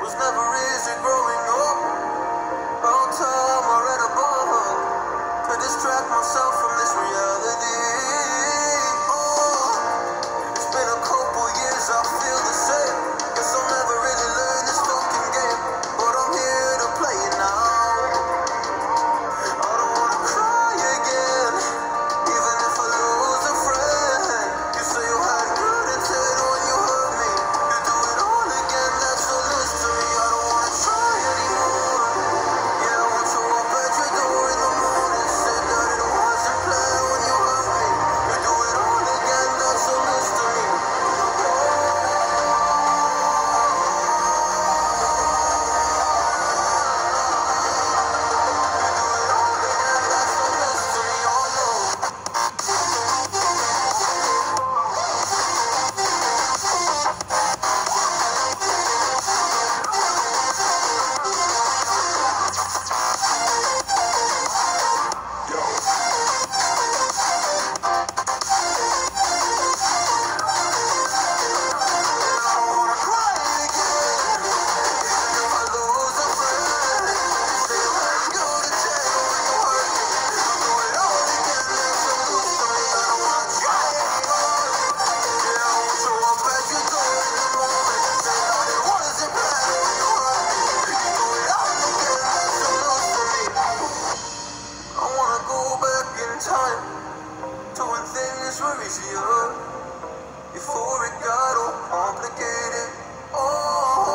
Was never easy growing this worries you. it got all complicated. Oh.